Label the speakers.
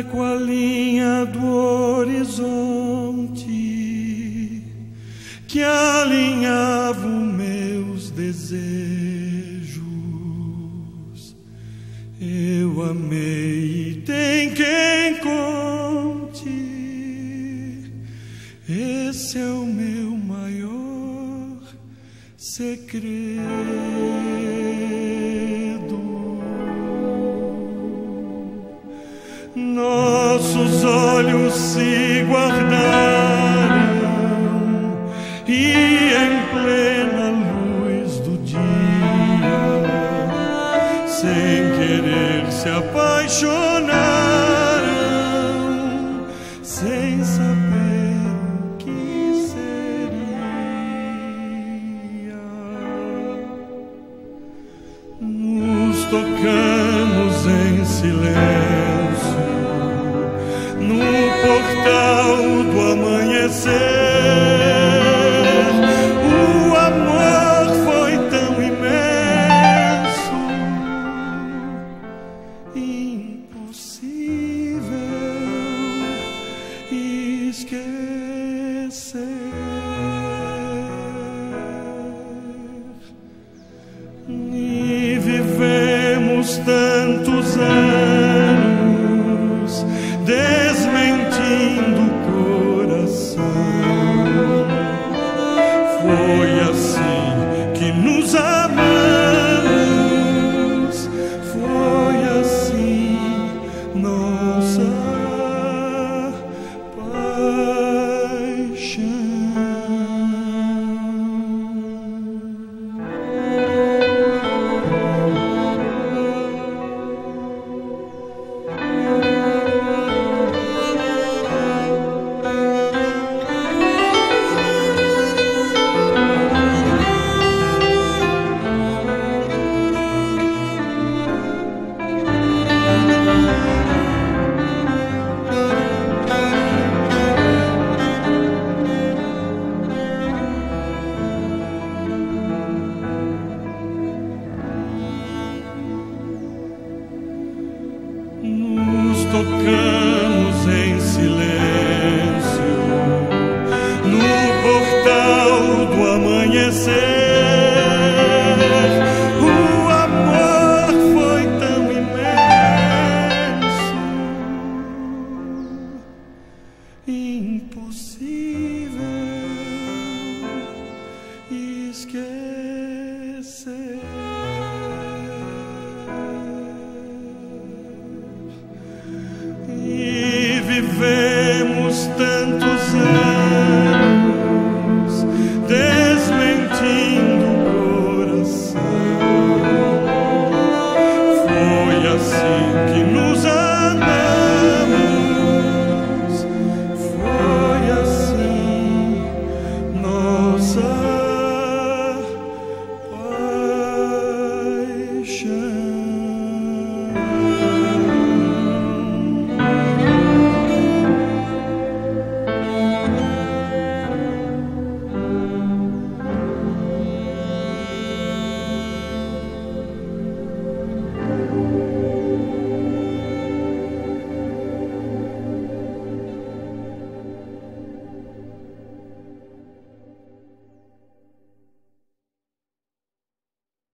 Speaker 1: linha com a linha do horizonte que alinhava os meus desejos. Eu amei e tem quem conte. Esse é o meu maior segredo. nossos olhos se guardaram e em plena luz do dia, sem querer se apaixonaram, sem saber o que seria. Nos tocamos em silêncio portal do amanhecer. O amor foi tão imenso, impossível esquecer. E vivemos tantos anos. do coração. Foi assim. tocamos em silêncio no portal do amanhecer. O amor foi tão imenso, impossível esquecer.